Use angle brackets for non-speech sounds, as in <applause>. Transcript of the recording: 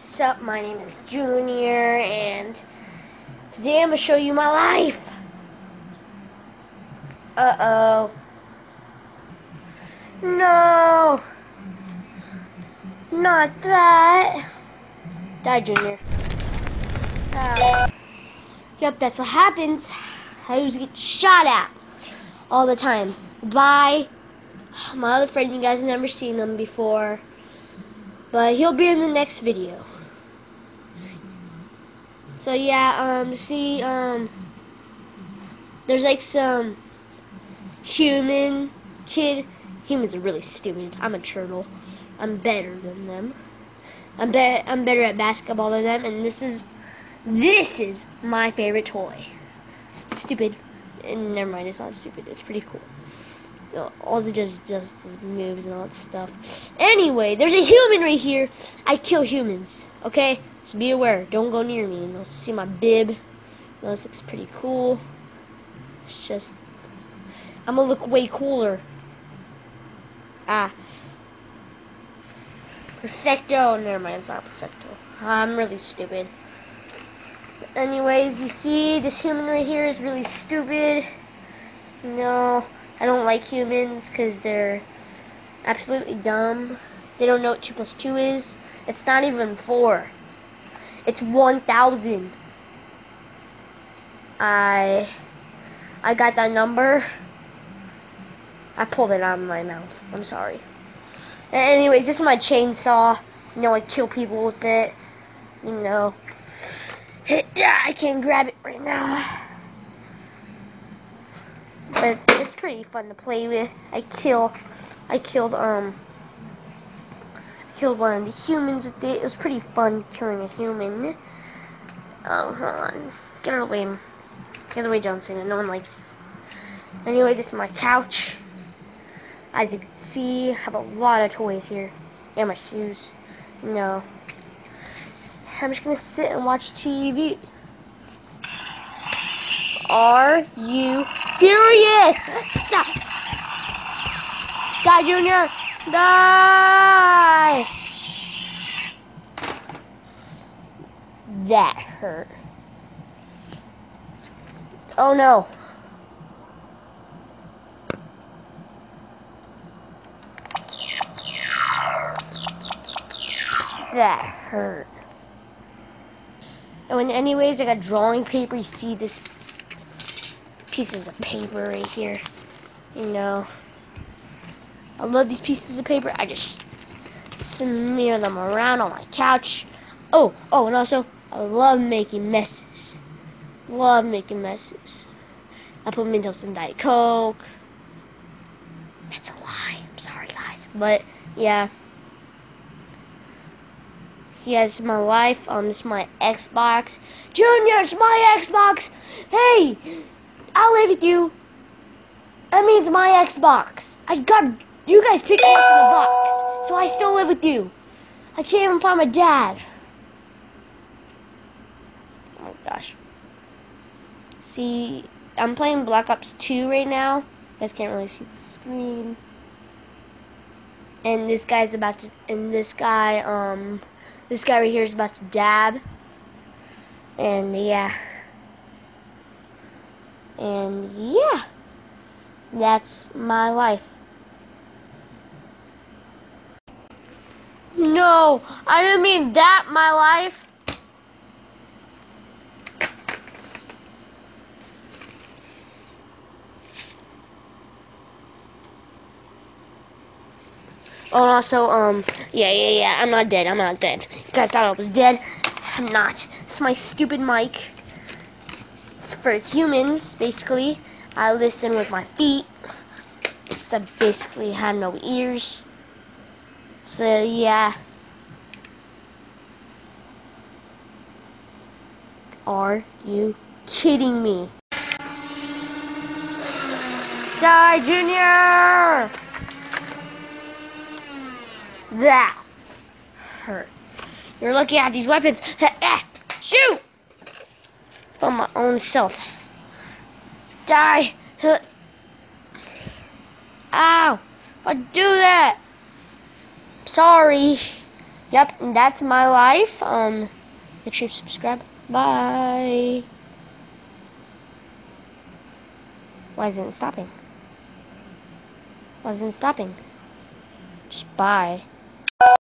Sup, my name is Junior, and today I'm gonna show you my life. Uh oh. No. Not that. Die, Junior. Uh, yep, that's what happens. I always get shot at all the time by my other friend. You guys never seen him before. But he'll be in the next video. So yeah, um, see, um, there's like some human kid. Humans are really stupid. I'm a turtle. I'm better than them. I'm be I'm better at basketball than them, and this is this is my favorite toy. Stupid. And never mind, it's not stupid. It's pretty cool all it does just moves and all that stuff. Anyway, there's a human right here. I kill humans. Okay, so be aware. Don't go near me. You'll see my bib. this looks pretty cool. It's just I'm gonna look way cooler. Ah. Perfecto. Never mind, it's not perfecto. I'm really stupid. Anyways, you see this human right here is really stupid. No. I don't like humans because they're absolutely dumb. They don't know what 2 plus 2 is. It's not even 4. It's 1,000. I I got that number. I pulled it out of my mouth. I'm sorry. Anyways, this is my chainsaw. You know, I kill people with it. You know. <laughs> Yeah, I can't grab it right now. But it's, it's pretty fun to play with. I kill, I killed um, killed one of the humans with it. It was pretty fun killing a human. Oh, hold on, get away, get away, Johnson. No one likes. You. Anyway, this is my couch. As you can see, I have a lot of toys here. And my shoes. No. I'm just gonna sit and watch TV. Are you serious? Die, Junior! Die! That hurt. Oh no. That hurt. Oh, and anyways, I got drawing paper. You see this pieces of paper right here. You know. I love these pieces of paper. I just smear them around on my couch. Oh, oh, and also, I love making messes. Love making messes. I put Mentos in Diet Coke. That's a lie. I'm sorry, guys. But, yeah. Yeah, this is my life. Um, this is my Xbox. Junior, it's my Xbox! Hey! I'll live with you. That means my Xbox. I got you guys picked me up in the box, so I still live with you. I can't even find my dad. Oh gosh. See, I'm playing Black Ops 2 right now. You guys can't really see the screen. And this guy's about to, and this guy, um, this guy right here is about to dab. And yeah. And yeah, that's my life. No, I didn't mean that, my life. Oh, also, um, yeah, yeah, yeah, I'm not dead, I'm not dead. You guys thought I was dead? I'm not. It's my stupid mic for humans, basically. I listen with my feet. Because I basically have no ears. So, yeah. Are you kidding me? Die, Junior! That hurt. You're looking at these weapons. <laughs> Shoot! From my own self. Die! Ow! I do that! Sorry. Yep, and that's my life. Um, make sure you subscribe. Bye. Why isn't it stopping? Why isn't it stopping? Just bye.